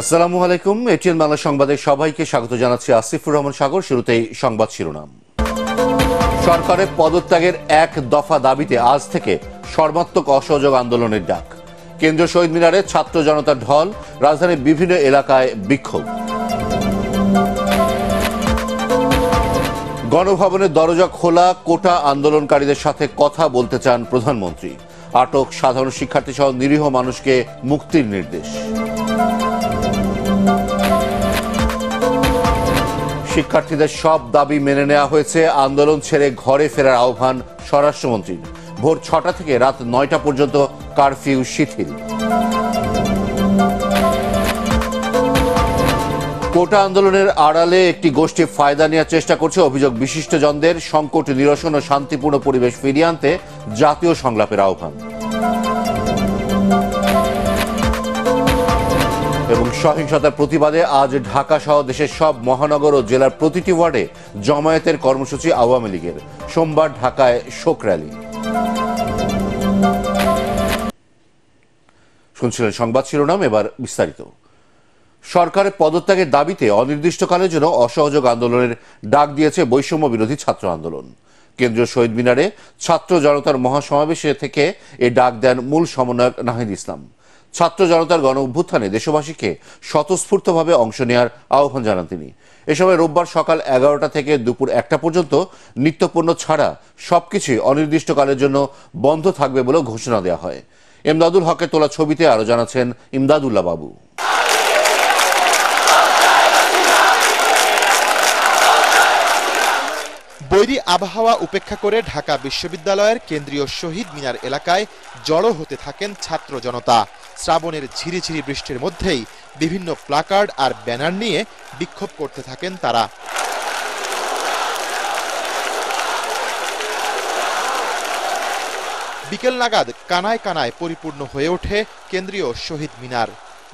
আসসালামু আলাইকুম, এটিএন বাংলা সংবাদে সবাইকে স্বাগত জানাচ্ছি আসিফুর রহমান সাগর। শুরুতেই সংবাদ শিরোনাম। সরকারের পদত্যাগের এক দফা দাবিতে আজ থেকে সর্বাত্মক অসহযোগ আন্দোলনের ডাক। কেন্দ্রীয় শহীদ মিনারে ছাত্র জনতার ঢল, রাজধানীর বিভিন্ন এলাকায় বিক্ষোভ। গণভবনের দরজা খোলা, কোটা আন্দোলনকারীদের সাথে কথা বলতে চান প্রধানমন্ত্রী। আটক সাধারণ শিক্ষার্থী সহ নিরীহ মানুষকে মুক্তির নির্দেশ। শিক্ষার্থীদের সব দাবি মেনে নেওয়া হয়েছে। আন্দোলন ছেড়ে ঘরে ফেরার আহ্বান স্বরাষ্ট্রমন্ত্রীর। ভোর ছটা থেকে রাত নয়টা পর্যন্ত কারফিউ শিথিল। কোটা আন্দোলনের আড়ালে একটি গোষ্ঠী ফায়দা নেওয়ার চেষ্টা করছে অভিযোগ বিশিষ্টজনদের। সংকট, নিরসন ও শান্তিপূর্ণ পরিবেশ ফিরিয়ে আনতে জাতীয় সংলাপের আহ্বান। এবং সহিংসতার প্রতিবাদে আজ ঢাকা সহ দেশের সব মহানগর ও জেলার প্রতিটি ওয়ার্ডে জমায়েতের কর্মসূচি আওয়ামী লীগের। সোমবার ঢাকায় শোক র্যালি। শুনছিলেন সংবাদ শিরোনাম, এবার বিস্তারিত। সরকারের পদত্যাগের দাবিতে অনির্দিষ্টকালের জন্য অসহযোগ আন্দোলনের ডাক দিয়েছে বৈষম্য বিরোধী ছাত্র আন্দোলন। কেন্দ্রীয় শহীদ মিনারে ছাত্র জনতার মহাসমাবেশে থেকে এ ডাক দেন মূল সমন্বয়ক নাহিদ ইসলাম। ছাত্র জনতার গণ অভ্যুত্থানে দেশবাসীকে স্বতঃস্ফূর্তভাবে অংশ নেওয়ার আহ্বান জানান তিনি। এ সময় রোববার সকাল এগারোটা থেকে দুপুর একটা পর্যন্ত নিত্যপণ্য ছাড়া সবকিছুই অনির্দিষ্টকালের জন্য বন্ধ থাকবে বলেও ঘোষণা দেওয়া হয়। এমদাদুল হকের তোলা ছবিতে আরও জানাচ্ছেন ইমদাদুল্লাহ বাবু। বৈরী আবহাওয়া উপেক্ষা করে ঢাকা বিশ্ববিদ্যালয়ের কেন্দ্রীয় শহীদ মিনার এলাকায় জড়ো হতে থাকেন ছাত্র জনতা। শ্রাবণের ঝিরিঝিরি বৃষ্টির মধ্যেই বিভিন্ন প্লাকার্ড আর ব্যানার নিয়ে বিক্ষোভ করতে থাকেন তারা। বিকেল নাগাদ কানায় কানায় পরিপূর্ণ হয়ে ওঠে কেন্দ্রীয় শহীদ মিনার।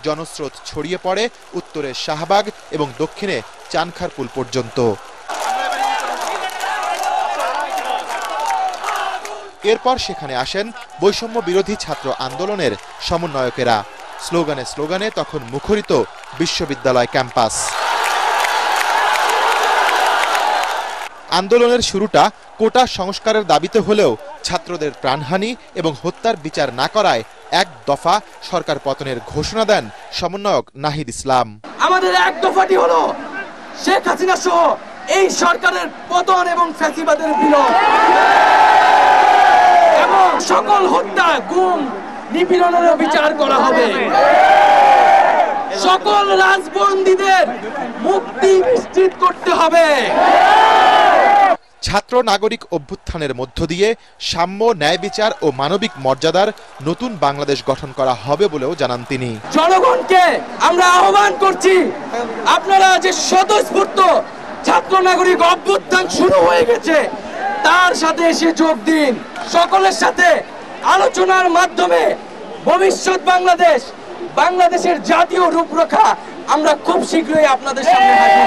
জনস্রোত ছড়িয়ে পড়ে উত্তরে শাহবাগ এবং দক্ষিণে চানখারপুল পর্যন্ত। এরপর সেখানে আসেন বৈষম্য বিরোধী ছাত্র আন্দোলনের সমন্বয়কেরা। স্লোগানে স্লোগানে তখন মুখরিত বিশ্ববিদ্যালয় ক্যাম্পাস। আন্দোলনের শুরুটা কোটা সংস্কারের দাবিতে হলেও ছাত্রদের প্রাণহানি এবং হত্যার বিচার না করায় এক দফা সরকার পতনের ঘোষণা দেন সমন্বয়ক নাহিদ ইসলাম। আমাদের এক দফাটি হলো শেখ হাসিনা সহ এই সরকারের পতন এবং ফ্যাসিবাদের বিলোপ এবং সকল হত্যা গুম নিপীড়নের বিচার করা হবে। সকল রাজবন্দীদের মুক্তি নিশ্চিত করতে হবে। ছাত্র নাগরিক অভ্যুত্থানের মধ্য দিয়ে সাম্য ন্যায় বিচার ও মানবিক মর্যাদার নতুন বাংলাদেশ গঠন করা হবে বলেও জানান তিনি। জনগণকে আমরা আহ্বান করছি আপনারা যে স্বতঃস্ফূর্ত ছাত্র নাগরিক অভ্যুত্থান শুরু হয়ে গেছে তার সাথে এসে যোগ দিন। সকলের সাথে আলোচনার মাধ্যমে ভবিষ্যৎ বাংলাদেশ বাংলাদেশের জাতীয় রূপরেখা আমরা খুব শীঘ্রই আপনাদের সামনে হাজির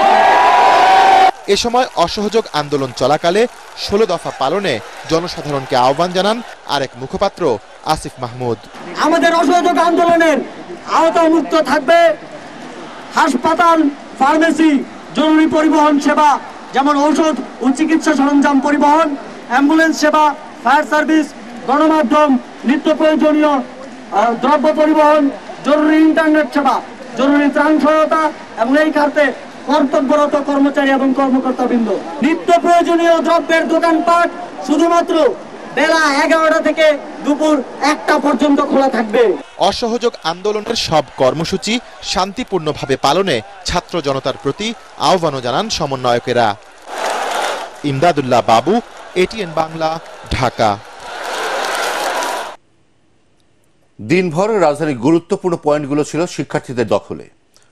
এ সময় অসহযোগ আন্দোলন চলাকালে ষোলো দফা পালনে জনসাধারণকে আহ্বান জানান আরেক মুখপাত্র আসিফ মাহমুদ। আমাদের অসহযোগ আন্দোলনের আওতামুক্ত থাকবে হাসপাতাল ফার্মেসি জরুরি পরিবহন সেবা যেমন ঔষধ ও চিকিৎসা সরঞ্জাম পরিবহন অ্যাম্বুলেন্স সেবা ফায়ার সার্ভিস, গণমাধ্যম, নিত্য প্রয়োজনীয় দ্রব্য পরিবহন, জরুরি ইন্টারনেট সেবা, জরুরি ত্রাণ সহায়তা এবং এই খাতে কর্তব্যরত কর্মচারী এবং কর্মকর্তাবৃন্দ। নিত্য প্রয়োজনীয় দ্রব্যের দোকানপাট শুধুমাত্র বেলা এগারোটা থেকে দুপুর একটা পর্যন্ত খোলা থাকবে। অসহযোগ আন্দোলনের সব কর্মসূচি শান্তিপূর্ণভাবে পালনে ছাত্র জনতার প্রতি আহ্বানও জানান সমন্বয়কেরা। ইমদাদুল্লাহ বাবু এটিএন বাংলা ঢাকা দিনভর রাজধানীর গুরুত্বপূর্ণ পয়েন্টগুলো ছিল শিক্ষার্থীদের দখলে।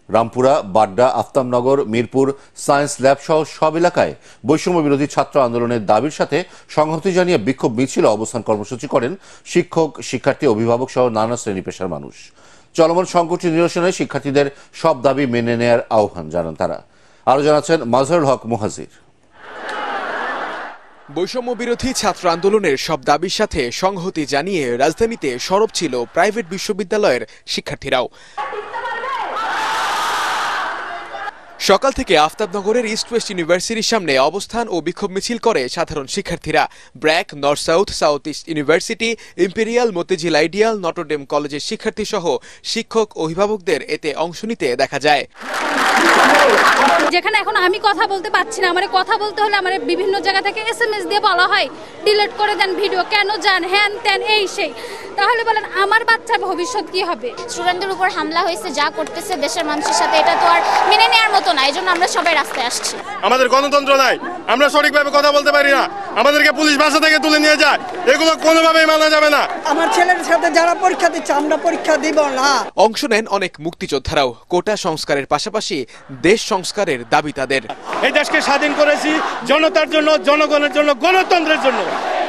রামপুরা, বাড্ডা, আফতাবনগর, মিরপুর, সায়েন্স ল্যাব সহ সব এলাকায় বৈষম্য বিরোধী ছাত্র আন্দোলনের দাবির সাথে সংহতি জানিয়ে বিক্ষোভ মিছিল অবস্থান কর্মসূচি করেন শিক্ষক, শিক্ষার্থী, অভিভাবক সহ নানা শ্রেণি পেশার মানুষ। চলমান সংকট নিরসনে শিক্ষার্থীদের সব দাবি মেনে নেয়ার আহ্বান জানান তারা। আরও জানাচ্ছেন মাজহারুল হক মুহাজির। বৈষম্য বিরোধী ছাত্র আন্দোলনের সব দাবির সাথে সংহতি জানিয়ে রাজধানীতে সরব ছিল প্রাইভেট বিশ্ববিদ্যালয়ের শিক্ষার্থীরাও। সকাল থেকে আফতাবনগরের ইস্ট ওয়েস্ট ইউনিভার্সিটির সামনে অবস্থান ও বিক্ষোভ মিছিল করে সাধারণ শিক্ষার্থীরা। BRAC, North South South East University, Imperial, Motijheel Ideal, Notre Dame কলেজের শিক্ষার্থী সহ শিক্ষক, অভিভাবকদের এতে অংশ নিতে দেখা যায়। যেখানে এখন আমি কথা বলতে পারছি না, আমার কথা বলতে হলে আমার বিভিন্ন জায়গা থেকে এস দিয়ে বলা হয় ডিলেট করে দেন ভিডিও কেন যান হ্যান ত্যান, এই সেই। তাহলে বলেন আমার বাচ্চার ভবিষ্যৎ কি হবে? স্টুডেন্টদের উপর হামলা হয়েছে যা করতেছে দেশের মানুষের সাথে এটা তো আর মেনে নেওয়ার মতো না এই জন্য আমরা সবাই রাস্তায় আসছি। আমাদের গণতন্ত্র নাই আমরা সঠিকভাবে কথা বলতে পারি না। আমাদেরকে পুলিশ বাসা থেকে তুলে নিয়ে যায় এগুলো কোনোভাবেই মানা যাবে না। আমার ছেলের সাথে যারা পরীক্ষা দিচ্ছে আমরা পরীক্ষা দিব না। অংশ নেন অনেক মুক্তিযোদ্ধারাও কোটা সংস্কারের পাশাপাশি দেশ সংস্কারের দাবি তাদের। এই দেশকে স্বাধীন করেছি জনতার জন্য জনগণের জন্য গণতন্ত্রের জন্য।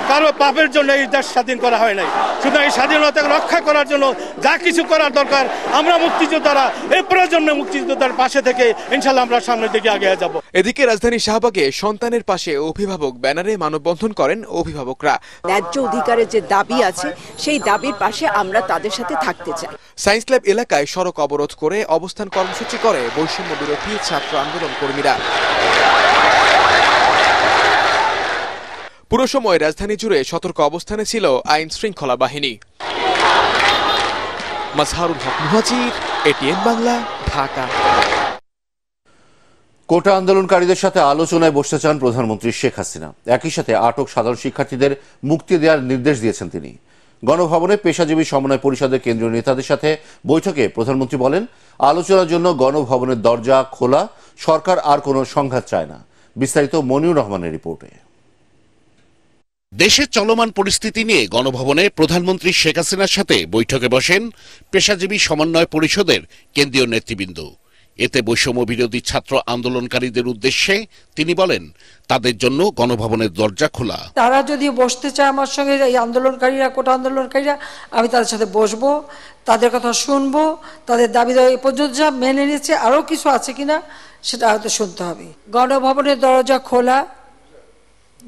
কারও পাপের জন্য এই দেশ স্বাধীন করা হয় নাই। সুতরাং এই স্বাধীনতাকে রক্ষা করার জন্য যা কিছু করার দরকার আমরা মুক্তিযোদ্ধারা এই প্রজন্মে মুক্তিযোদ্ধার পাশে থেকে ইনশাল্লাহ আমরা সামনের দিকে আগে যাব। এদিকে রাজধানী শাহবাগে সন্তানের পাশে অভিভাবক ব্যানারে মানববন্ধন করেন অভিভাবকরা। ন্যায্য অধিকারের যে দাবি আছে সেই দাবির পাশে আমরা তাদের সাথে থাকতে চাই। সায়েন্স ল্যাব এলাকায় সড়ক অবরোধ করে অবস্থান কর্মসূচি করে বৈষম্য বিরোধী ছাত্র আন্দোলন কর্মীরা। পুরো সময় রাজধানী জুড়ে সতর্ক অবস্থানে ছিল আইন শৃঙ্খলা বাহিনী। মাজহারুল হক মুহাজির এটিএন বাংলা, ঢাকা। কোটা আন্দোলনকারীদের সাথে আলোচনায় বসতে চান প্রধানমন্ত্রী শেখ হাসিনা। একই সাথে আটক সাধারণ শিক্ষার্থীদের মুক্তি দেওয়ার নির্দেশ দিয়েছেন তিনি। গণভবনে পেশাজীবী সমন্বয় পরিষদের কেন্দ্রীয় নেতাদের সাথে বৈঠকে প্রধানমন্ত্রী বলেন, আলোচনার জন্য গণভবনের দরজা খোলা, সরকার আর কোনো সংঘাত চায় না। বিস্তারিত মনিউর রহমানের রিপোর্টে। দেশের চলমান পরিস্থিতি নিয়ে গণভবনে প্রধানমন্ত্রী শেখ হাসিনার সাথে বৈঠকে বসেন পেশাজীবী সমন্বয় পরিষদের কেন্দ্রীয় নেতৃবৃন্দ। এতে বৈষম্য বিরোধী ছাত্র আন্দোলনকারীদের উদ্দেশ্যে তিনি বলেন, তাদের জন্য গণভবনের দরজা খোলা। তারা যদি বসতে চায় আমার সঙ্গে, এই আন্দোলনকারীরা, কোটা আন্দোলনকারীরা, আমি তাদের সাথে বসবো, তাদের কথা শুনব, তাদের দাবি দাবি পর্যন্ত যা মেনে নিয়েছে, আরও কিছু আছে কিনা, সেটা হয়তো শুনতে হবে। গণভবনের দরজা খোলা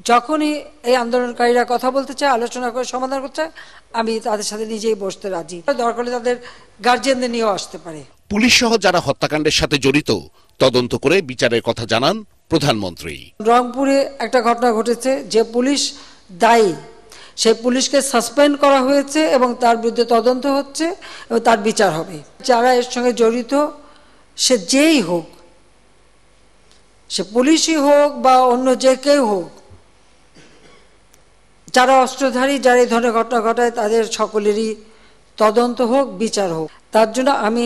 যখনই এই আন্দোলনকারীরা কথা বলতে চায় আলোচনা করে সমাধান করতে চায় আমি তাদের সাথে নিজেই বসতে রাজি। দরকার হলে তাদের গার্জিয়ানদের নিয়েও আসতে পারে। পুলিশ সহ যারা হত্যাকাণ্ডের সাথে জড়িত তদন্ত করে বিচারের কথা জানান প্রধানমন্ত্রী। রংপুরে একটা ঘটনা ঘটেছে যে পুলিশ দায়ী। সেই পুলিশকে সাসপেন্ড করা হয়েছে এবং তার বিরুদ্ধে তদন্ত হচ্ছে এবং তার বিচার হবে। যারা এর সঙ্গে জড়িত সে যেই হোক সে পুলিশই হোক বা অন্য যে কেউ হোক যারা অস্ত্রধারী, যারা এই ধরনের ঘটনা ঘটায়, তাদের সকলেরই তদন্ত হোক, বিচার হোক। তার জন্য আমি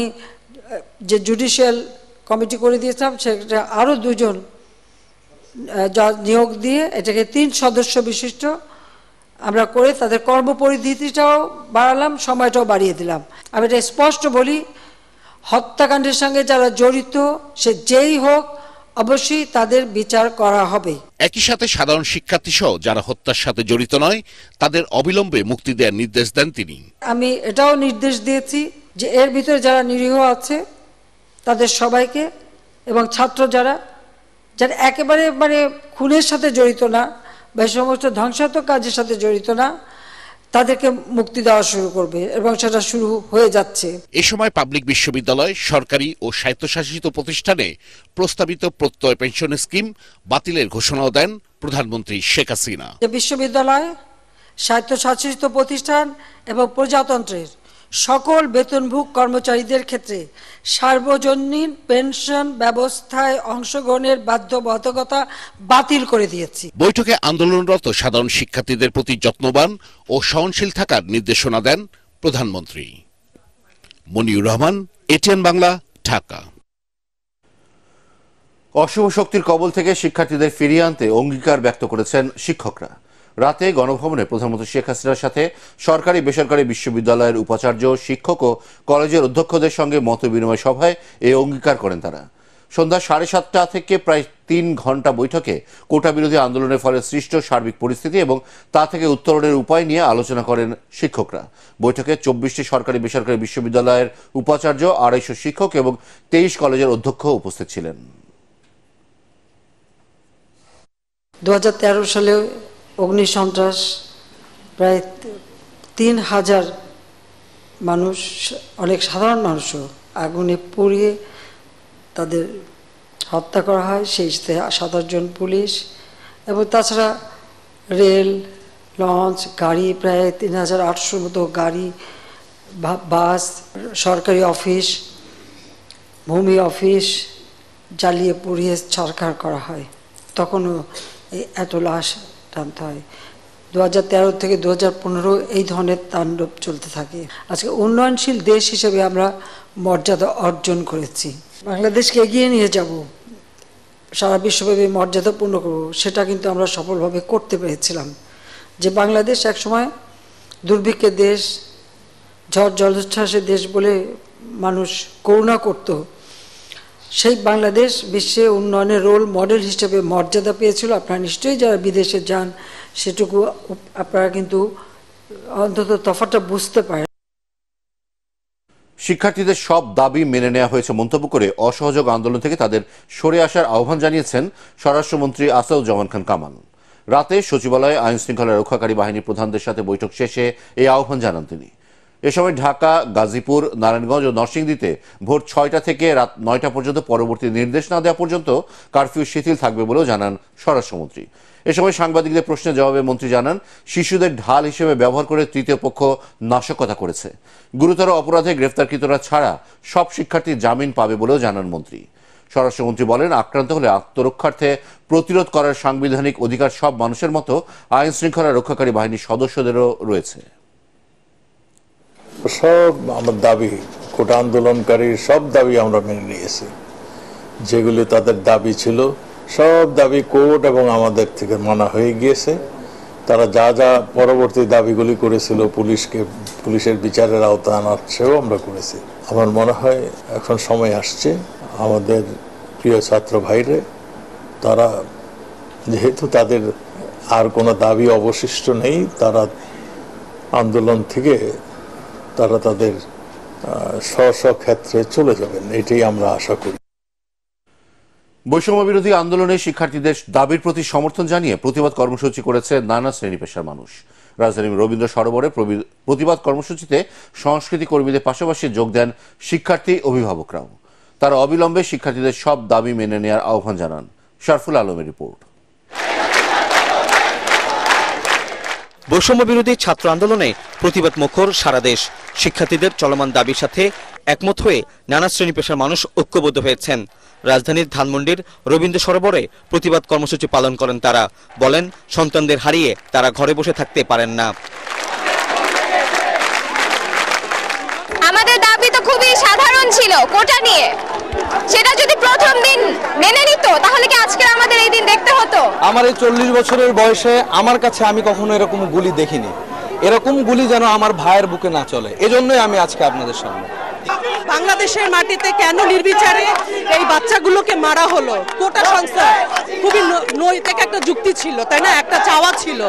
যে জুডিশিয়াল কমিটি করে দিয়েছিলাম, সেটা আরও দুজন নিয়োগ দিয়ে এটাকে তিন সদস্য বিশিষ্ট আমরা করে তাদের কর্মপরিধিটাও বাড়ালাম, সময়টাও বাড়িয়ে দিলাম। আমি এটা স্পষ্ট বলি, হত্যাকাণ্ডের সঙ্গে যারা জড়িত, সে যেই হোক অবশ্যই তাদের বিচার করা হবে। একই সাথে সাধারণ শিক্ষার্থী সহ যারা হত্যার সাথে জড়িত নয় তাদের অবিলম্বে মুক্তি দেওয়ার নির্দেশ দেন তিনি। আমি এটাও নির্দেশ দিয়েছি যে এর ভিতরে যারা নিরীহ আছে তাদের সবাইকে এবং ছাত্র যারা যারা একেবারে মানে খুনের সাথে জড়িত না বা সমস্ত ধ্বংসাত্মক কাজের সাথে জড়িত না তাদেরকে মুক্তি দেওয়া শুরু করবে এবং সেটা শুরু হয়ে যাচ্ছে। এ সময় পাবলিক বিশ্ববিদ্যালয় সরকারি ও স্বায়ত্তশাসিত প্রতিষ্ঠানে প্রস্তাবিত প্রত্যয় পেনশন স্কিম বাতিলের ঘোষণাও দেন প্রধানমন্ত্রী শেখ হাসিনা। বিশ্ববিদ্যালয় স্বায়ত্তশাসিত প্রতিষ্ঠান এবং প্রজাতন্ত্রের সকল বেতনভোগ কর্মচারীদের ক্ষেত্রে সার্বজনীন পেনশন ব্যবস্থায় অংশগ্রহণের বাধ্যবাধকতা বাতিল করে দিয়েছি। বৈঠকে আন্দোলনরত সাধারণ শিক্ষার্থীদের প্রতি যত্নবান ও সহনশীল থাকার নির্দেশনা দেন প্রধানমন্ত্রী। মনিউর রহমান এটিএন বাংলা ঢাকা। অশুভ শক্তির কবল থেকে শিক্ষার্থীদের ফিরিয়ে আনতে অঙ্গীকার ব্যক্ত করেছেন শিক্ষকরা। রাতে গণভবনে প্রধানমন্ত্রী শেখ হাসিনার সাথে সরকারি বেসরকারি বিশ্ববিদ্যালয়ের উপাচার্য, শিক্ষক ও কলেজের অধ্যক্ষদের সঙ্গে মত বিনিময় সভায় এই অঙ্গীকার করেন তারা। সন্ধ্যা সাড়ে সাতটা থেকে প্রায় তিন ঘণ্টা বৈঠকে কোটা বিরোধী আন্দোলনের ফলে সৃষ্ট সার্বিক পরিস্থিতি এবং তা থেকে উত্তরণের উপায় নিয়ে আলোচনা করেন শিক্ষকরা। বৈঠকে চব্বিশটি সরকারি বেসরকারি বিশ্ববিদ্যালয়ের উপাচার্য, আড়াইশো শিক্ষক এবং তেইশ কলেজের অধ্যক্ষ উপস্থিত ছিলেন। দুহাজার তেরো সালে অগ্নি সন্ত্রাস প্রায় তিন হাজার মানুষ, অনেক সাধারণ মানুষও আগুনে পুড়িয়ে তাদের হত্যা করা হয়। সেই সাতাশ জন পুলিশ এবং তাছাড়া রেল, লঞ্চ, গাড়ি, প্রায় তিন হাজার আটশোর মতো গাড়ি বাস, সরকারি অফিস, ভূমি অফিস জ্বালিয়ে পুড়িয়ে ছাড়খাড় করা হয়। তখনও এত লাশ টানতে হয় দু হাজার তেরো থেকে দু হাজার পনেরো এই ধরনের তাণ্ডব চলতে থাকে। আজকে উন্নয়নশীল দেশ হিসেবে আমরা মর্যাদা অর্জন করেছি। বাংলাদেশকে এগিয়ে নিয়ে যাব, সারা বিশ্বব্যাপী মর্যাদাপূর্ণ করব, সেটা কিন্তু আমরা সফলভাবে করতে পেরেছিলাম। যে বাংলাদেশ একসময় দুর্ভিক্ষের দেশ, ঝড় জলোচ্ছ্বাসের দেশ বলে মানুষ করুণা করত সেই বাংলাদেশ বিশ্বে উন্নয়নের রোল মডেল হিসেবে মর্যাদা পেয়েছিল। আপনারা নিশ্চয়ই যারা বিদেশে যান, সেটুকু আপনারা কিন্তু অন্তত তফাটা বুঝতে পারেন। শিক্ষার্থীদের সব দাবি মেনে নেওয়া হয়েছে মন্তব্য করে অসহযোগ আন্দোলন থেকে তাদের সরে আসার আহ্বান জানিয়েছেন স্বরাষ্ট্রমন্ত্রী আসাদুজ্জামান খান কামাল। রাতে সচিবালয়ে আইন শৃঙ্খলা রক্ষাকারী বাহিনীর প্রধানদের সাথে বৈঠক শেষে এই আহ্বান জানান তিনি। এ সময় ঢাকা, গাজীপুর, নারায়ণগঞ্জ ও নরসিংদীতে ভোর ছয়টা থেকে রাত নয়টা পর্যন্ত পরবর্তী নির্দেশ না দেওয়া পর্যন্ত কারফিউ শিথিল থাকবে বলেও জানান স্বরাষ্ট্রমন্ত্রী। এ সময় সাংবাদিকদের প্রশ্নের জবাবে মন্ত্রী জানান, শিশুদের ঢাল হিসেবে ব্যবহার করে তৃতীয় পক্ষ নাশকতা করেছে। গুরুতর অপরাধে গ্রেফতারকৃতরা ছাড়া সব শিক্ষার্থী জামিন পাবে বলেও জানান মন্ত্রী। স্বরাষ্ট্রমন্ত্রী বলেন, আক্রান্ত হলে আত্মরক্ষার্থে প্রতিরোধ করার সাংবিধানিক অধিকার সব মানুষের মতো আইন শৃঙ্খলা রক্ষাকারী বাহিনীর সদস্যদেরও রয়েছে। সব আমার দাবি, কোটা আন্দোলনকারীর সব দাবি আমরা মেনে নিয়েছি। যেগুলি তাদের দাবি ছিল, সব দাবি কোর্ট এবং আমাদের থেকে মানা হয়ে গিয়েছে। তারা যা যা পরবর্তী দাবিগুলি করেছিল, পুলিশকে, পুলিশের বিচারের আওতায় আনার সেও আমরা করেছি। আমার মনে হয় এখন সময় আসছে, আমাদের প্রিয় ছাত্র ভাইরে, তারা যেহেতু তাদের আর কোনো দাবি অবশিষ্ট নেই, তারা আন্দোলন থেকে তারা তাদের স্ব ক্ষেত্রে চলে যাবেন। এটাই আমরা আশা করি। বৈষম্য বিরোধী আন্দোলনে শিক্ষার্থীদের দাবির প্রতি সমর্থন জানিয়ে প্রতিবাদ কর্মসূচি করেছে নানা শ্রেণি পেশার মানুষ। রাজধানীর রবীন্দ্র সরোবরে প্রতিবাদ কর্মসূচিতে সংস্কৃতি কর্মীদের পাশাপাশি যোগ দেন শিক্ষার্থী অভিভাবকরাও। তারা অবিলম্বে শিক্ষার্থীদের সব দাবি মেনে নেওয়ার আহ্বান জানান শারফুল আলমের রিপোর্ট। বৈষম্য বিরোধী ছাত্র আন্দোলনে প্রতিবাদ মুখর সারা দেশ। শিক্ষার্থীদের চলমান দাবির সাথে একমত হয়ে নানা শ্রেণি পেশার মানুষ ঐক্যবদ্ধ হয়েছেন। রাজধানীর ধানমন্ডির রবীন্দ্র সরোবরে প্রতিবাদ কর্মসূচি পালন করেন তারা। বলেন, সন্তানদের হারিয়ে তারা ঘরে বসে থাকতে পারেন না। খুবই সাধারণ ছিল কোটা নিয়ে। সেটা যদি প্রথম দিন মেনে নিত, তাহলে কি আজকে আমাদের এই দিন দেখতে হতো? আমার এই চল্লিশ বছরের বয়সে আমার কাছে আমি কখনো এরকম গুলি দেখিনি। এরকম গুলি যেন আমার ভাইয়ের বুকে না চলে। এজন্যই আমি আজকে আপনাদের সামনে। বাংলাদেশের মাটিতে কেন নির্বিচারে এই বাচ্চাগুলোকে মারা হলো? কোটা সংস্থা খুবই নৈতিক একটা যুক্তি ছিল, তাই না? একটা চাওয়া ছিল।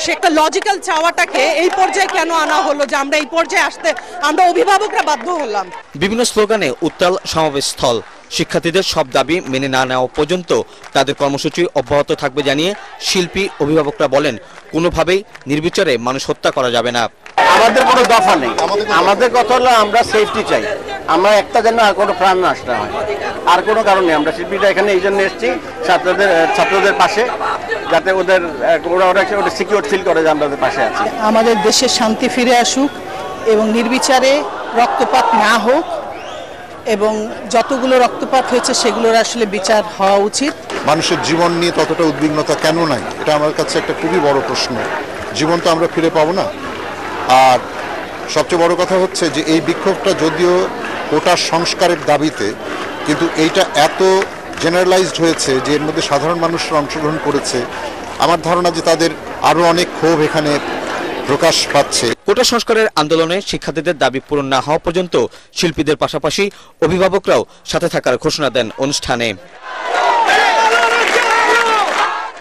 সে একটা লজিক্যাল চাওয়াটাকে এই পর্যায়ে কেন আনা হলো যে আমরা এই পর্যায়ে আসতে আমরা অভিভাবকরা বাধ্য হলাম? বিভিন্ন স্লোগানে উত্তাল সমাবেশ স্থল। শিক্ষার্থীদের সব দাবি মেনে না নেওয়া পর্যন্ত তাদের কর্মসূচি অব্যাহত থাকবে জানিয়ে শিল্পী অভিভাবকরা বলেন কোনোভাবেই নির্বিচারে মানুষ হত্যা করা যাবে না। আমাদের কোনো দফা নেই। আমাদের কথা হলো আমরা সেফটি চাই। আমরা একটা যেন আর কোনো প্রাণ নষ্ট না হয়। আর কোনো কারণে আমরা শিল্পীরা এখানে এই জন্য এসেছি ছাত্রদের ছাত্রদের পাশে যাতে ওদের ওরা ওরা ওটা সিকিউর ফিল করে যে আমরা ওদের পাশে আছি। আমাদের দেশে শান্তি ফিরে আসুক এবং নির্বিচারে রক্তপাত না হোক। এবং যতগুলো রক্তপাত হয়েছে, সেগুলোর আসলে বিচার হওয়া উচিত। মানুষের জীবন নিয়ে ততটা উদ্বিগ্নতা কেন নাই? এটা আমার কাছে একটা খুবই বড় প্রশ্ন। জীবন তো আমরা ফিরে পাবো না। আর সবচেয়ে বড় কথা হচ্ছে যে, এই বিক্ষোভটা যদিও কোটার সংস্কারের দাবিতে, কিন্তু এইটা এত জেনারেলাইজড হয়েছে যে, এর মধ্যে সাধারণ মানুষরা অংশগ্রহণ করেছে। আমার ধারণা যে তাদের আরও অনেক ক্ষোভ এখানে প্রকাশ পাচ্ছে। কোটা সংস্কারের আন্দোলনে শিক্ষার্থীদের দাবি পূরণ না হওয়া পর্যন্ত শিল্পীদের পাশাপাশি অভিভাবকরাও সাথে থাকার ঘোষণা দেন অনুষ্ঠানে।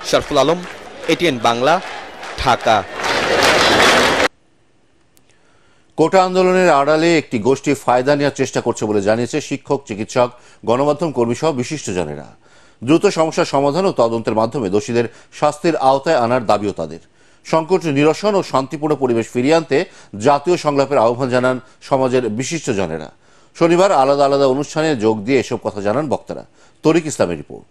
শরফুল আলম এটিএন বাংলা ঢাকা। কোটা আন্দোলনের আড়ালে একটি গোষ্ঠী ফায়দা নেওয়ার চেষ্টা করছে বলে জানিয়েছে শিক্ষক চিকিৎসক গণমাধ্যম কর্মী সহ বিশিষ্টজনেরা। দ্রুত সমস্যার সমাধান ও তদন্তের মাধ্যমে দোষীদের শাস্তির আওতায় আনার দাবিও তাদের। সংকট নিরসন ও শান্তিপূর্ণ পরিবেশ ফিরিয়ে আনতে জাতীয় সংলাপের আহ্বান জানান সমাজের বিশিষ্টজনেরা। শনিবার আলাদা আলাদা অনুষ্ঠানে যোগ দিয়ে এসব কথা জানান বক্তারা। তরিক ইসলামের রিপোর্ট।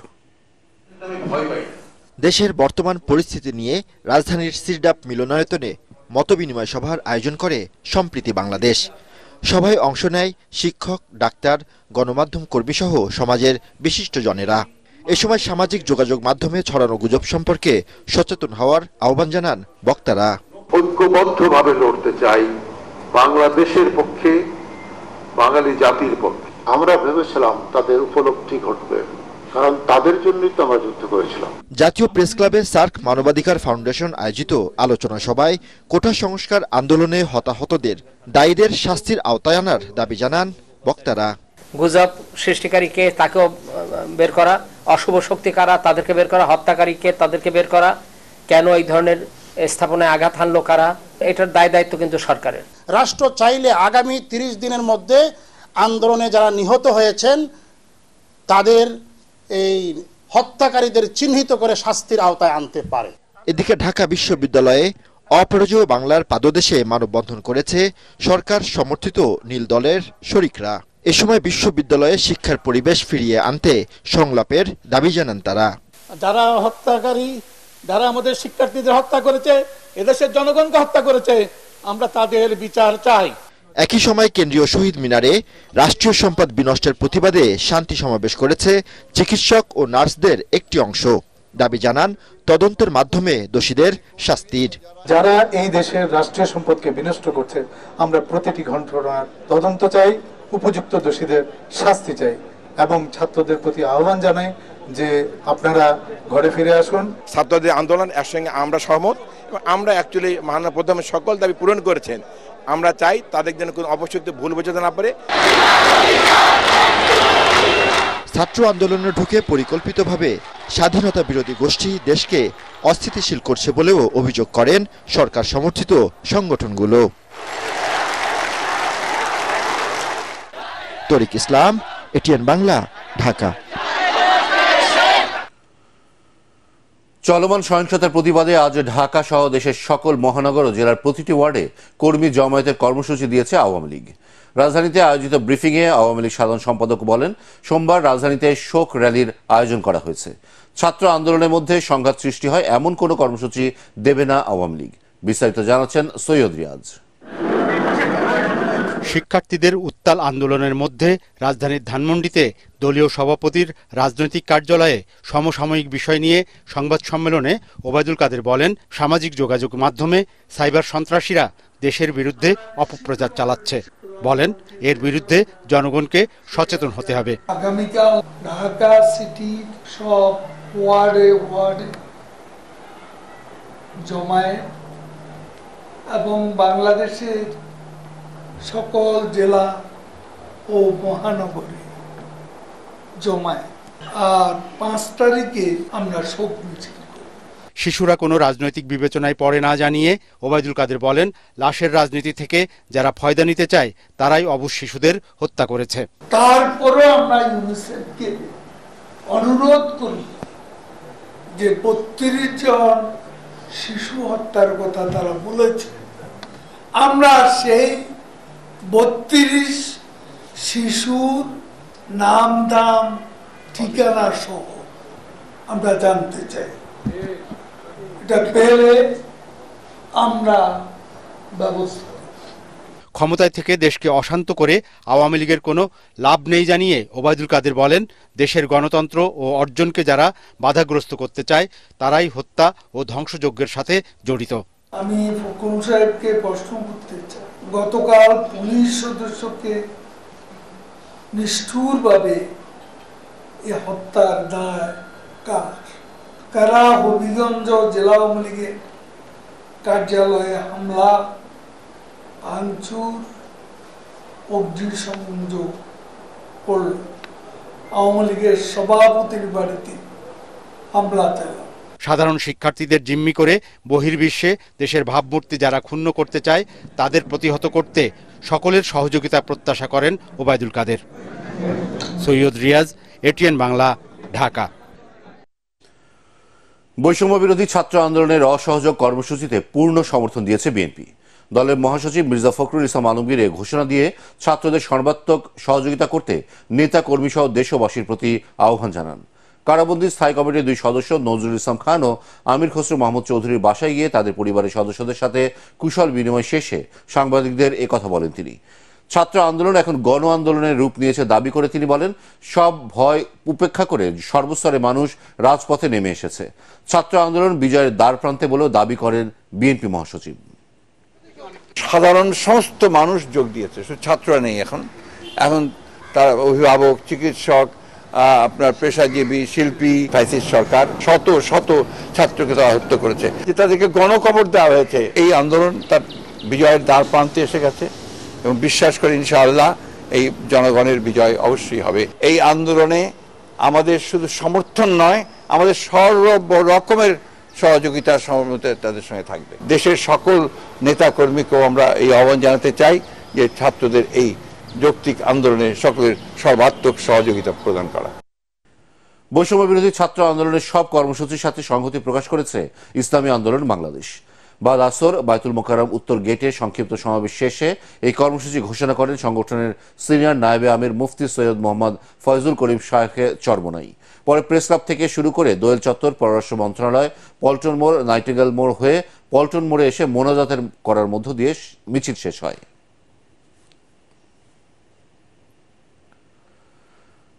দেশের বর্তমান পরিস্থিতি নিয়ে রাজধানীর সিরডাপ মিলনায়তনে মতবিনিময় সভার আয়োজন করে সম্প্রীতি বাংলাদেশ। সভায় অংশ নেয় শিক্ষক, ডাক্তার, গণমাধ্যম কর্মী সহ সমাজের বিশিষ্টজনেরা। এ সময় সামাজিক যোগাযোগ মাধ্যমে ছড়ানো গুজব সম্পর্কে সচেতন হওয়ার আহ্বান জানান বক্তারা। ঐক্যবদ্ধভাবে লড়তে চাই বাংলাদেশের পক্ষে বাঙালি জাতির পক্ষে। আমরা ভেবেছিলাম তাদের উপলব্ধি ঘটবে কারণ তাদের জন্যই তো আমরা যুদ্ধ করেছিলাম। জাতীয় প্রেস ক্লাবের সার্ক মানবাধিকার ফাউন্ডেশন আয়োজিত আলোচনা সভায় কোটা সংস্কার আন্দোলনে হতাহতদের দায়ীদের শাস্তির আওতায় আনার দাবি জানান বক্তারা। গুজব সৃষ্টিকারীকে তাকেও বের করা। অশুভ শক্তি কারা তাদেরকে বের করা। হত্যাকারীকে তাদেরকে বের করা। কেন এই ধরনের স্থাপনায় আঘাত হানলো কারা? এটার দায় দায়িত্ব কিন্তু সরকারের। রাষ্ট্র চাইলে আগামী তিরিশ দিনের মধ্যে আন্দোলনে যারা নিহত হয়েছেন তাদের এই হত্যাকারীদের চিহ্নিত করে শাস্তির আওতায় আনতে পারে। এদিকে ঢাকা বিশ্ববিদ্যালয়ে অপরাজয় বাংলার পাদদেশে মানববন্ধন করেছে সরকার সমর্থিত নীল দলের শরিকরা। এ সময় বিশ্ববিদ্যালয়ে শিক্ষার পরিবেশ ফিরিয়ে আনতে সংলাপের দাবি জানান তারা। যারা হত্যাকারী যারা আমাদের শিক্ষার্থীদের হত্যা করেছে এদেশের জনগণকে হত্যা করেছে আমরা তাদের বিচার চাই। একই সময় কেন্দ্রীয় শহীদ মিনারে রাষ্ট্রীয় সম্পদ বিনষ্টের প্রতিবাদে শান্তি সমাবেশ করেছে চিকিৎসক ও নার্সদের একটি অংশ। দাবি জানান তদন্তের মাধ্যমে দোষীদের শাস্তির। যারা এই দেশের রাষ্ট্রীয় সম্পদকে বিনষ্ট করছে আমরা প্রতিটি ঘটনার তদন্ত চাই। উপযুক্ত দোষীদের শাস্তি চাই এবং ছাত্রদের প্রতি আহ্বান জানাই যে আপনারা ঘরে ফিরে আসুন। ছাত্রদের আন্দোলন একসঙ্গে আমরা সহমত এবং আমরা অ্যাকচুয়ালি মাননীয় প্রধানমন্ত্রী সকল দাবি পূরণ করেছেন। আমরা চাই তাদের যেন কোনো অবশ্যই ভুল বোঝাতে না পারে। ছাত্র আন্দোলনে ঢুকে পরিকল্পিতভাবে স্বাধীনতা বিরোধী গোষ্ঠী দেশকে অস্থিতিশীল করছে বলেও অভিযোগ করেন সরকার সমর্থিত সংগঠনগুলো। তরিক ইসলাম, এটিএন বাংলা, ঢাকা। চলমান সহিংসতার প্রতিবাদে আজ ঢাকা সহ দেশের সকল মহানগর ও জেলার প্রতিটি ওয়ার্ডে কর্মী জমায়েতের কর্মসূচি দিয়েছে আওয়ামী লীগ। রাজধানীতে আয়োজিত ব্রিফিংয়ে আওয়ামী লীগ সাধারণ সম্পাদক বলেন, সোমবার রাজধানীতে শোক র্যালির আয়োজন করা হয়েছে। ছাত্র আন্দোলনের মধ্যে সংঘাত সৃষ্টি হয়, এমন কোনো কর্মসূচি দেবে না আওয়ামী লীগ। বিস্তারিত জানাচ্ছেন সৈয়দ রিয়াজ। শিক্ষার্থীদের উত্তাল আন্দোলনের মধ্যে রাজধানীর ধানমন্ডিতে দলীয় সভাপতির রাজনৈতিক কার্যালয়ে সমসাময়িক বিষয় নিয়ে সংবাদ সম্মেলনে ওবায়দুল কাদের বলেন, সামাজিক যোগাযোগ মাধ্যমে সাইবার সন্ত্রাসীরা দেশের বিরুদ্ধে অপপ্রচার চালাচ্ছে। বলেন, এর বিরুদ্ধে জনগণকে সচেতন হতে হবে। আগামীকাল ঢাকা সিটি সব ওয়ার্ডে ওয়ার্ডে এবং বাংলাদেশের সকল জেলা ও মহানগরে জমায়েত। আর পাঁচ তারিখে আমরা শোক মিছিল শিশুরা কোনো রাজনৈতিক বিবেচনায় পড়ে না জানিয়ে ওবায়দুল কাদের বলেন লাশের রাজনীতি থেকে যারা ফয়দা নিতে চায় তারাই অবশ শিশুদের হত্যা করেছে। তারপরও আমরা ইউনিসেফকে অনুরোধ করি যে বত্রিশ জন শিশু হত্যার কথা তারা বলেছে। আমরা সেই বত্রিশ শিশুর নাম দাম ঠিকানা সহ আমরা জানতে চাই। এটা পেলে আমরা ব্যবস্থা ক্ষমতায় থেকে দেশকে অশান্ত করে আওয়ামী লীগের কোনো লাভ নেই জানিয়ে ওবায়দুল কাদের বলেন দেশের গণতন্ত্র ও অর্জনকে যারা বাধাগ্রস্ত করতে চায় তারাই হত্যা ও ধ্বংসযজ্ঞের সাথে জড়িত। আমি ফকুল সাহেবকে প্রশ্ন করতে চাই। গতকাল পুলিশ সদস্যকে নিষ্ঠুরভাবে এ হত্যার দায় কার? কারা হবিগঞ্জ জেলা আওয়ামী লীগের কার্যালয়ে হামলা, ভাঙচুর, অগ্নিসংযোগ করল। আওয়ামী লীগের সভাপতির বাড়িতে হামলা চালায় সাধারণ শিক্ষার্থীদের জিম্মি করে বহির্বিশ্বে দেশের ভাবমূর্তি যারা ক্ষুণ্ণ করতে চায়, তাদের প্রতিহত করতে সকলের সহযোগিতা প্রত্যাশা করেন ওবায়দুল কাদের। সৈয়দ রিয়াজ, এটিএন বাংলা, ঢাকা। বৈষম্য বিরোধী ছাত্র আন্দোলনের অসহযোগ কর্মসূচিতে পূর্ণ সমর্থন দিয়েছে বিএনপি। দলের মহাসচিব মির্জা ফখরুল ইসলাম আলমগীর এ ঘোষণা দিয়ে ছাত্রদের সর্বাত্মক সহযোগিতা করতে নেতা কর্মী সহ দেশবাসীর প্রতি আহ্বান জানান। কারাবন্দী স্থায়ী কমিটির দুই সদস্য নজরুল ইসলাম খান ও আমির খসরু মাহমুদ চৌধুরীর বাসায় গিয়ে তাদের পরিবারের সদস্যদের সাথে কুশল বিনিময় শেষে সাংবাদিকদের একথা বলেন তিনি। ছাত্র আন্দোলন এখন গণ আন্দোলনের রূপ নিয়েছে দাবি করে তিনি বলেন, সব ভয় উপেক্ষা করে সর্বস্তরে মানুষ রাজপথে নেমে এসেছে। ছাত্র আন্দোলন বিজয়ের দ্বার প্রান্তে বলেও দাবি করেন বিএনপি মহাসচিব। সাধারণ সমস্ত মানুষ যোগ দিয়েছে, শুধু ছাত্ররা নেই এখন। এখন তারা অভিভাবক, চিকিৎসক আপনার পেশাজীবী, শিল্পী, ফ্যাসিস্ট সরকার, শত শত ছাত্রকে তারা হত্যা করেছে। যে তাদেরকে গণকবর দেওয়া হয়েছে, এই আন্দোলন তার বিজয়ের দ্বার প্রান্তে এসে গেছে এবং বিশ্বাস করি ইনশাআল্লাহ এই জনগণের বিজয় অবশ্যই হবে। এই আন্দোলনে আমাদের শুধু সমর্থন নয়, আমাদের সর্ব রকমের সহযোগিতা সমর্থ তাদের সঙ্গে থাকবে। দেশের সকল নেতাকর্মীকেও আমরা এই আহ্বান জানাতে চাই যে ছাত্রদের এই যৌক্তিক আন্দোলনে সকলের সর্বাত্মক সহযোগিতা প্রদান করা। বৈষম্য বিরোধী ছাত্র আন্দোলনের সব কর্মসূচির সাথে সংহতি প্রকাশ করেছে ইসলামী আন্দোলন বাংলাদেশ। বাদ আসর, বাইতুল মোকারম উত্তর গেটে সংক্ষিপ্ত সমাবেশ শেষে এই কর্মসূচি ঘোষণা করেন সংগঠনের সিনিয়র নায়েবে আমির মুফতি সৈয়দ মোহাম্মদ ফয়জুল করিম শাহে চরমনাই। পরে প্রেস ক্লাব থেকে শুরু করে দোয়েল চত্বর, পররাষ্ট্র মন্ত্রণালয়, পল্টন মোড়, নাইটেঙ্গেল মোড় হয়ে পল্টন মোড়ে এসে মোনাজাতের করার মধ্য দিয়ে মিছিল শেষ হয়।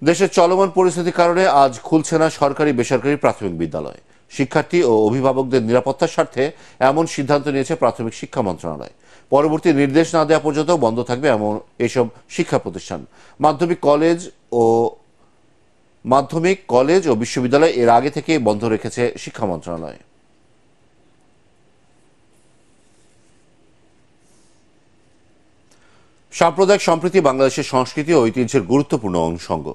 দেশের চলমান পরিস্থিতির কারণে আজ খুলছে না সরকারি বেসরকারি প্রাথমিক বিদ্যালয়। শিক্ষার্থী ও অভিভাবকদের নিরাপত্তার স্বার্থে এমন সিদ্ধান্ত নিয়েছে প্রাথমিক শিক্ষা মন্ত্রণালয়। পরবর্তী নির্দেশ না দেওয়া পর্যন্ত বন্ধ থাকবে এমন এসব শিক্ষা প্রতিষ্ঠান। মাধ্যমিক কলেজ ও মাধ্যমিক কলেজ ও বিশ্ববিদ্যালয় এর আগে থেকে বন্ধ রেখেছে শিক্ষা মন্ত্রণালয়। সাম্প্রদায়িক সম্প্রীতি বাংলাদেশের সংস্কৃতি ও ঐতিহ্যের গুরুত্বপূর্ণ অংশঙ্গ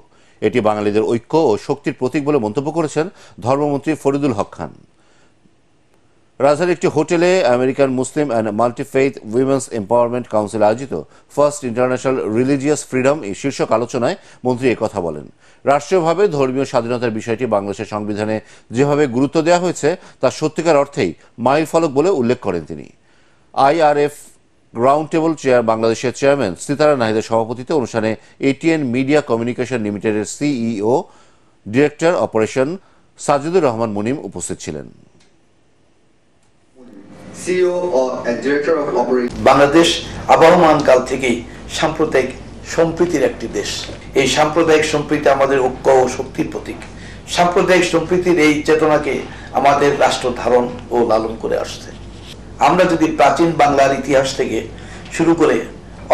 এটি বাঙালিদের ঐক্য ও শক্তির প্রতীক বলে মন্তব্য করেছেন ধর্মমন্ত্রী ফরিদুল হক খান। রাজধানীর একটি হোটেলে American Muslim and multifaith women's empowerment council আয়োজিত ফার্স্ট ইন্টারন্যাশনাল রিলিজিয়াস ফ্রিডম এই শীর্ষক আলোচনায় মন্ত্রী কথা বলেন। রাষ্ট্রীয়ভাবে ধর্মীয় স্বাধীনতার বিষয়টি বাংলাদেশের সংবিধানে যেভাবে গুরুত্ব দেওয়া হয়েছে, তা সত্যিকার অর্থেই মাইল ফলক বলে উল্লেখ করেন তিনি। আইআরএফ গ্রাউন্ড টেবল চেয়ার বাংলাদেশের চেয়ারম্যান সিতারা নাহিদের সভাপতিত্বে অনুষ্ঠানে এটিএন মিডিয়া কমিউনিকেশন লিমিটেডের CEO, director operation Sajidur Rahman Munim উপস্থিত ছিলেন। বাংলাদেশ আবহমান কাল থেকেই সাম্প্রদায়িক সম্প্রীতির একটি দেশ। এই সাম্প্রদায়িক সম্প্রীতি আমাদের ঐক্য ও শক্তির প্রতীক। সাম্প্রদায়িক সম্প্রীতির এই চেতনাকে আমাদের রাষ্ট্র ধারণ ও লালন করে আসছে। আমরা যদি প্রাচীন বাংলার ইতিহাস থেকে শুরু করে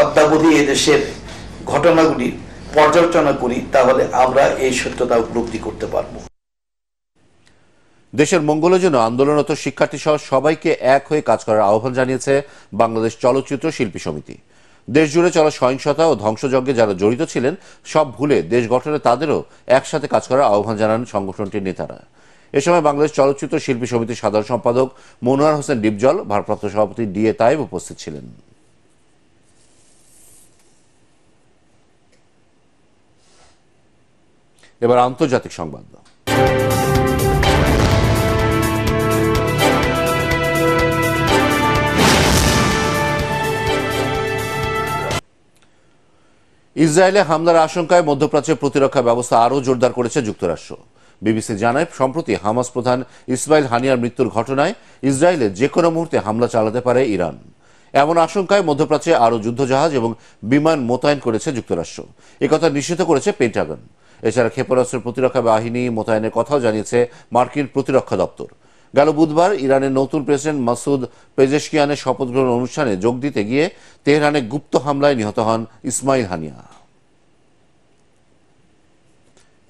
অদ্যাবধি এদেশের ঘটনাগুলি পর্যালোচনা করি, তাহলে আমরা এই সত্যতা উপলব্ধি করতে পারব। দেশের মঙ্গলের জন্য আন্দোলনরত শিক্ষার্থী সহ সবাইকে এক হয়ে কাজ করার আহ্বান জানিয়েছে বাংলাদেশ চলচ্চিত্র শিল্পী সমিতি। দেশ জুড়ে চলা সহিংসতা ও ধ্বংসযজ্ঞে যারা জড়িত ছিলেন, সব ভুলে দেশ গঠনে তাদেরও একসাথে কাজ করার আহ্বান জানান সংগঠনটির নেতারা। এ সময় বাংলাদেশ চলচ্চিত্র শিল্পী সমিতির সাধারণ সম্পাদক মনোয়ার হোসেন ডিপজল, ভারপ্রাপ্ত সভাপতি ডি এ তাইব উপস্থিত ছিলেন। এবার আন্তর্জাতিক সংবাদ। ইসরায়েলে হামলার আশঙ্কায় মধ্যপ্রাচ্যের প্রতিরক্ষা ব্যবস্থা আরও জোরদার করেছে যুক্তরাষ্ট্র। বিবিসি জানায়, সম্প্রতি হামাস প্রধান ইসমাইল হানিয়ার মৃত্যুর ঘটনায় ইসরায়েলে যে কোনো মুহূর্তে হামলা চালাতে পারে ইরান। এমন আশঙ্কায় মধ্যপ্রাচ্যে আরও যুদ্ধজাহাজ এবং বিমান মোতায়েন করেছে যুক্তরাষ্ট্র। একথা নিশ্চিত করেছে পেন্টাগন। এছাড়া ক্ষেপণাস্ত্রের প্রতিরক্ষা বাহিনী মোতায়েনের কথাও জানিয়েছে মার্কিন প্রতিরক্ষা দপ্তর। গেল বুধবার ইরানের নতুন প্রেসিডেন্ট মাসুদ পেজেশকিয়ানের শপথ গ্রহণ অনুষ্ঠানে যোগ দিতে গিয়ে তেহরানে গুপ্ত হামলায় নিহত হন ইসমাইল হানিয়া।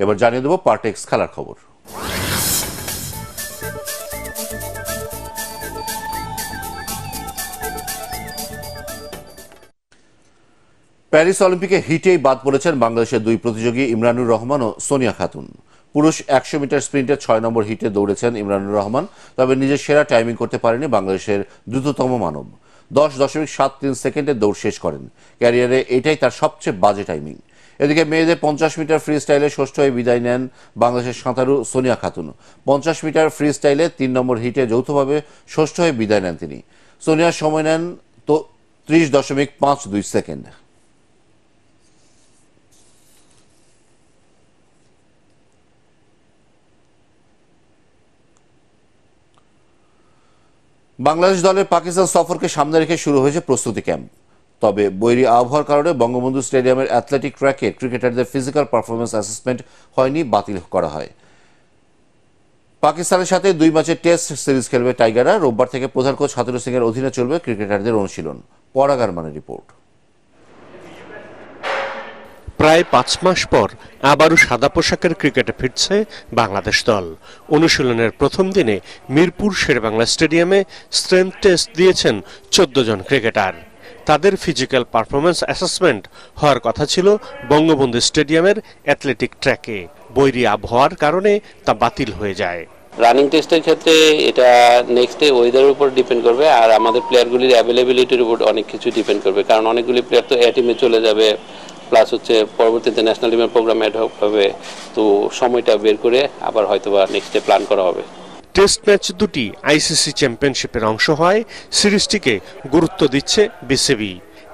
এবার জানিয়ে দেব পার্টেক্স খেলার খবর। প্যারিস অলিম্পিকে হিটেই বাদ পড়েছেন বাংলাদেশের দুই প্রতিযোগী ইমরানুর রহমান ও সোনিয়া খাতুন। পুরুষ একশো মিটার স্প্রিন্টের ছয় নম্বর হিটে দৌড়েছেন ইমরানুর রহমান, তবে নিজের সেরা টাইমিং করতে পারেনি বাংলাদেশের দ্রুততম মানব। দশ দশমিক সাত তিন সেকেন্ডে দৌড় শেষ করেন। ক্যারিয়ারে এটাই তার সবচেয়ে বাজে টাইমিং এদিকে মেয়েদের পঞ্চাশ মিটার ফ্রি স্টাইলে ষষ্ঠ হয়ে বিদায় নেন বাংলাদেশের সাঁতারু সোনিয়া খাতুন। পঞ্চাশ মিটার ফ্রি স্টাইলে তিন নম্বর হিটে যৌথভাবে ষষ্ঠ হয়ে বিদায় নেন তিনি। সোনিয়ার সময় নেন তো ত্রিশ দশমিক পাঁচ দুই সেকেন্ড। বাংলাদেশ দলের পাকিস্তান সফরকে সামনে রেখে শুরু হয়েছে প্রস্তুতি ক্যাম্প। তবে বৈরী আবহাওয়ার কারণে বঙ্গবন্ধু স্টেডিয়ামের অ্যাথলেটিক ট্র্যাকে ক্রিকেটারদের ফিজিক্যাল পারফরমেন্স অ্যাসেসমেন্ট হয়নি, বাতিল করা হয়। পাকিস্তানের সাথে দুই ম্যাচের টেস্ট সিরিজ খেলবে টাইগাররা। রোববার থেকে প্রধান কোচ হাতুরু এর অধীনে চলবে ক্রিকেটারদের অনুশীলন। পরাগার মানে রিপোর্ট। প্রায় পাঁচ মাস পর আবারও সাদা পোশাকের ক্রিকেটে ফিরছে বাংলাদেশ দল। অনুশীলনের প্রথম দিনে মিরপুর শেরেবাংলা স্টেডিয়ামে স্ট্রেংথ টেস্ট দিয়েছেন চোদ্দ জন ক্রিকেটার। তাদের ফিজিক্যাল পারফরমেন্স অ্যাসেসমেন্ট হওয়ার কথা ছিল বঙ্গবন্ধু স্টেডিয়ামের অ্যাথলেটিক ট্র্যাকে বৈরী আবহাওয়ার কারণে তা বাতিল হয়ে যায়। রানিং টেস্টের ক্ষেত্রে এটা নেক্সট ডে ওয়েদারের উপর ডিপেন্ড করবে আর আমাদের প্লেয়ারগুলির অ্যাভেলেবিলিটির উপর অনেক কিছু ডিপেন্ড করবে। কারণ অনেকগুলি প্লেয়ার তো এ টিমে চলে যাবে প্লাস হচ্ছে পরবর্তীতে ন্যাশনাল টিমের প্রোগ্রাম অ্যাড হবে, তো সময়টা বের করে আবার হয়তোবা নেক্সট ডে প্ল্যান করা হবে। টেস্ট ম্যাচ দুটি আইসিসি চ্যাম্পিয়নশিপের অংশ হয়। সিরিজটিকে গুরুত্ব দিচ্ছে বিসিবি।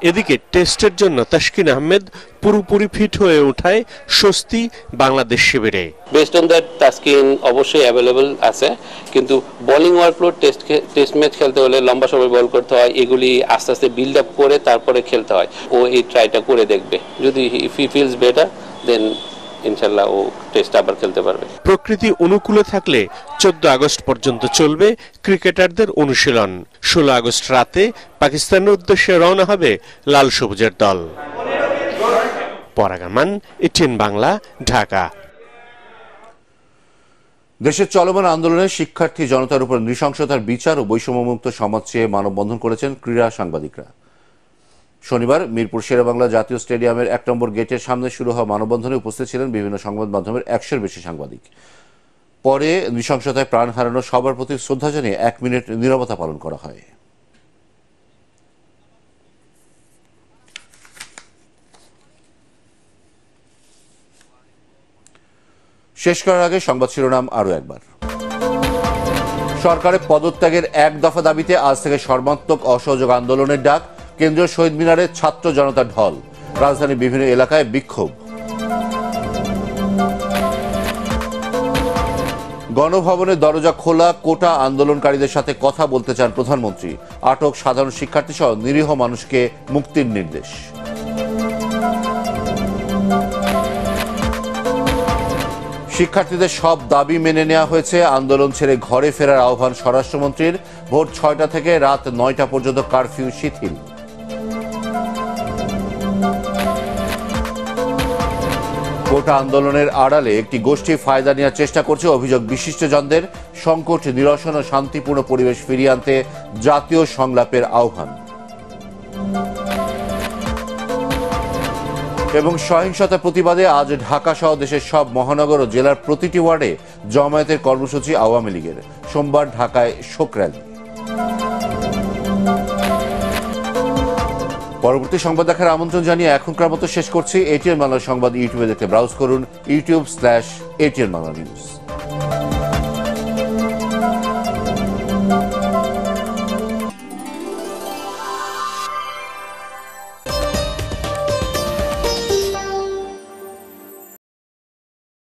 এদিকে টেস্টের জন্য তাসকিন আহমেদ পুরোপুরি ফিট হয়ে ওঠায় স্বস্তি বাংলাদেশ শিবিরে। বেসড অন দ্যাট তাস্কিন অবশ্যই অ্যাভেলেবল আছে। কিন্তু bowling workload test test match খেলতে হলে লম্বা সময় বল করতে হয়। এগুলি আস্তে আস্তে বিল্ড আপ করে তারপরে খেলতে হয়। ও এই ট্রাইটা করে দেখবে। যদি হি ফিলস বেটার দেন ইনশাল্লাহ ও টেস্ট আবার খেলতে পারবে। প্রকৃতি অনুকূলে থাকলে চোদ্দ আগস্ট পর্যন্ত চলবে ক্রিকেটারদের অনুশীলন। ষোলো আগস্ট রাতে পাকিস্তানের উদ্দেশ্যে রওনা হবে লাল সবুজের দল। পরাগামান এটিএন বাংলা ঢাকা। দেশের চলমান আন্দোলনে শিক্ষার্থী জনতার উপর নৃশংসতার বিচার ও বৈষম্যমুক্ত সমাজ চেয়ে মানববন্ধন করেছেন ক্রীড়া সাংবাদিকরা। শনিবার মিরপুর শেরেবাংলা জাতীয় স্টেডিয়ামের এক নম্বর গেটের সামনে শুরু হওয়া মানববন্ধনে উপস্থিত ছিলেন বিভিন্ন সংবাদ মাধ্যমের একশোর বেশি সাংবাদিক। পরে নৃশংসতায় প্রাণ হারানো সবার প্রতি শ্রদ্ধা জানিয়ে এক মিনিট নীরবতা পালন করা হয়। শেষ করার আগে সংবাদ শিরোনাম আরও একবার। সরকারের পদত্যাগের এক দফা দাবিতে আজ থেকে সর্বাত্মক অসহযোগ আন্দোলনের ডাক কেন্দ্রীয় শহীদ মিনারে ছাত্র জনতার ঢল। রাজধানীর বিভিন্ন এলাকায় বিক্ষোভ। গণভবনের দরজা খোলা, কোটা আন্দোলনকারীদের সাথে কথা বলতে চান প্রধানমন্ত্রী। আটক সাধারণ শিক্ষার্থী সহ নিরীহ মানুষকে মুক্তির নির্দেশ। শিক্ষার্থীদের সব দাবি মেনে নেওয়া হয়েছে। আন্দোলন ছেড়ে ঘরে ফেরার আহ্বান স্বরাষ্ট্রমন্ত্রীর। ভোর ছয়টা থেকে রাত নয়টা পর্যন্ত কারফিউ শিথিল। কোটা আন্দোলনের আড়ালে একটি গোষ্ঠী ফায়দা নেওয়ার চেষ্টা করছে অভিযোগ বিশিষ্টজনদের। সংকট, নিরসন ও শান্তিপূর্ণ পরিবেশ ফিরিয়ে আনতে জাতীয় সংলাপের আহ্বান। এবং সহিংসতা প্রতিবাদে আজ ঢাকা সহ দেশের সব মহানগর ও জেলার প্রতিটি ওয়ার্ডে জমায়েতের কর্মসূচি আওয়ামী লীগের। সোমবার ঢাকায় শোক র্যালি। পরবর্তী সংবাদ দেখার আমন্ত্রণ জানিয়ে এখনকার মতো শেষ করছি এটিএন বাংলা সংবাদ ইউটিউবে দেখতে ব্রাউজ করুন YouTube slash ATN Bangla news.